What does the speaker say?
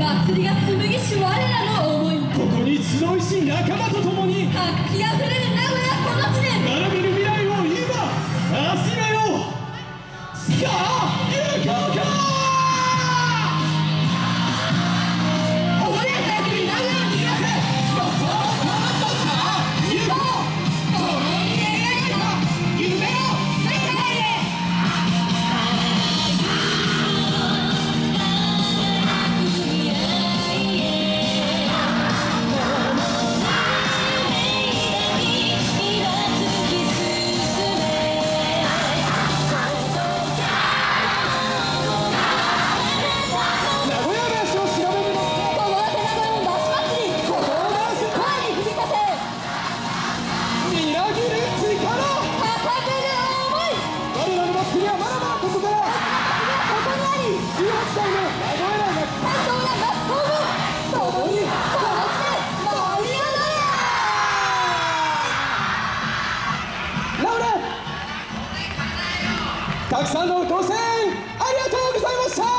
祭りが紡ぎし我らの思いここに集いし仲間と共に。活気あふれる名古屋このたくさんのご声援ありがとうございました